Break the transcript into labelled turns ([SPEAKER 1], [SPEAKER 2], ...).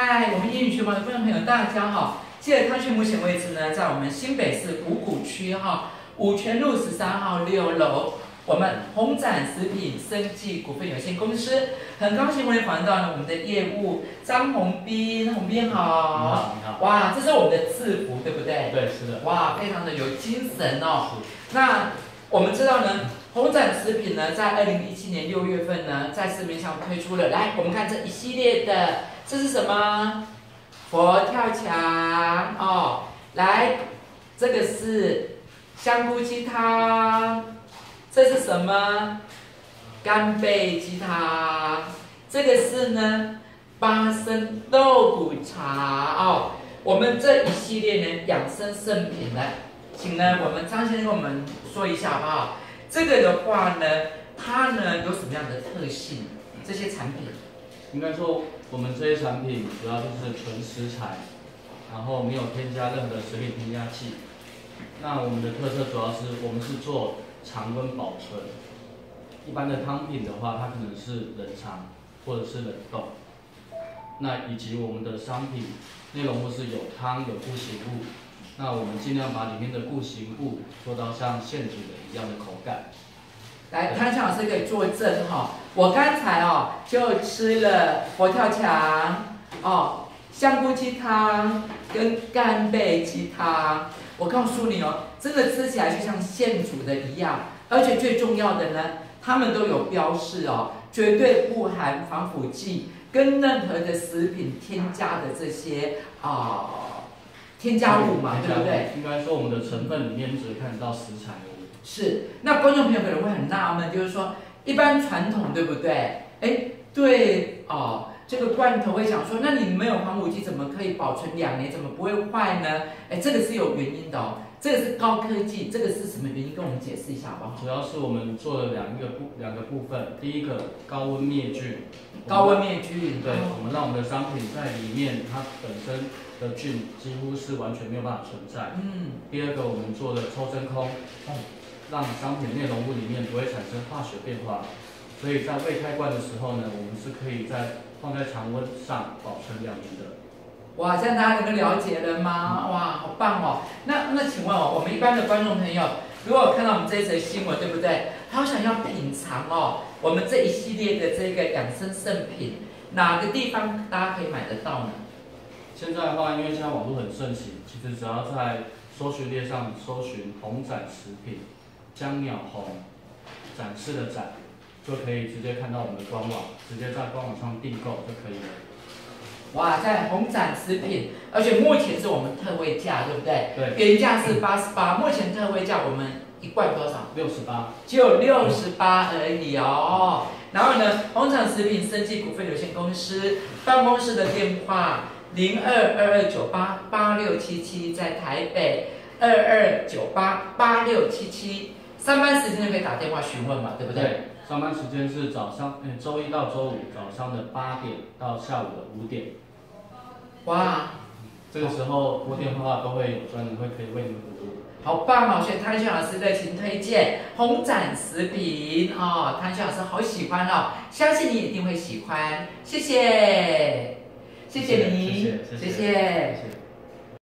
[SPEAKER 1] 嗨，我们英语学坊的观众朋友，大家好！记得汤旭目前位置呢，在我们新北市五股区哈五泉路十三号六楼，我们红展食品生技股份有限公司，很高兴会访到呢我们的业务张宏斌，宏斌好。
[SPEAKER 2] 你好，你好。
[SPEAKER 1] 哇，这是我们的制服，对不对？
[SPEAKER 2] 对，是的。
[SPEAKER 1] 哇，非常的有精神哦。那我们知道呢，红展食品呢，在二零一七年六月份呢，在市面上推出了。来，我们看这一系列的，这是什么？佛跳墙哦。来，这个是香菇鸡汤。这是什么？干贝鸡汤。这个是呢，八生豆腐茶哦。我们这一系列呢，养生圣品呢。请呢，我们张先生跟我们说一下好不好？这个的话呢，它呢有什么样的特性？这些产品，
[SPEAKER 2] 应该说我们这些产品主要就是纯食材，然后没有添加任何食品添加剂。那我们的特色主要是我们是做常温保存。一般的汤品的话，它可能是冷藏或者是冷冻。那以及我们的商品内容物是有汤有固形物。那我们尽量把里面的固形物做到像现煮的一样的口感。
[SPEAKER 1] 来，潘强老师可以作证哈，我刚才哦就吃了佛跳墙哦，香菇鸡汤跟干贝鸡汤，我告诉你哦，真的吃起来就像现煮的一样，而且最重要的呢，他们都有标示哦，绝对不含防腐剂跟任何的食品添加的这些啊。添加物嘛，对不对？
[SPEAKER 2] 应该说我们的成分里面只看得到食材物。
[SPEAKER 1] 是，那观众朋友可能会很纳闷，就是说一般传统对不对？哎，对哦，这个罐头会想说，那你没有防腐剂怎么可以保存两年，怎么不会坏呢？哎，这个是有原因的哦，这个是高科技，这个是什么原因？跟我们解释一下好不好？
[SPEAKER 2] 主要是我们做了两个部两个部分，第一个高温灭菌，
[SPEAKER 1] 高温灭菌，
[SPEAKER 2] 对，我们让我们的商品在里面它本身。的菌几乎是完全没有办法存在。嗯。第二个，我们做的抽真空，让商品内容物里面不会产生化学变化，所以在未开罐的时候呢，我们是可以在放在常温上保存两年的。
[SPEAKER 1] 哇，这样大家能够了解了吗？哇，好棒哦！那那请问哦，我们一般的观众朋友，如果看到我们这一则新闻，对不对？好想要品尝哦，我们这一系列的这个养生圣品，哪个地方大家可以买得到呢？
[SPEAKER 2] 现在的话，因为现在网络很盛行，其实只要在搜寻列上搜寻“红展食品”，江鸟红展示的展，就可以直接看到我们的官网，直接在官网上订购就可以了。
[SPEAKER 1] 哇，在红展食品，而且目前是我们特惠价，对不对？
[SPEAKER 2] 对。
[SPEAKER 1] 原价是八十八，目前特惠价我们一罐多少？
[SPEAKER 2] 六十八。
[SPEAKER 1] 就六十八而已哦。然后呢，红展食品生技股份有限公司办公室的电话。零二二二九八八六七七在台北，二二九八八六七七，上班时间就可以打电话询问嘛，对不对？
[SPEAKER 2] 对，上班时间是早上，嗯，周一到周五早上的八点到下午的五点。
[SPEAKER 1] 哇，
[SPEAKER 2] 这个时候拨电话都会有专人会可以为你们服务。
[SPEAKER 1] 好棒哦！所以汤轩老师热情推荐红展食品哦，汤轩老师好喜欢哦，相信你一定会喜欢，谢谢。谢谢你，谢谢。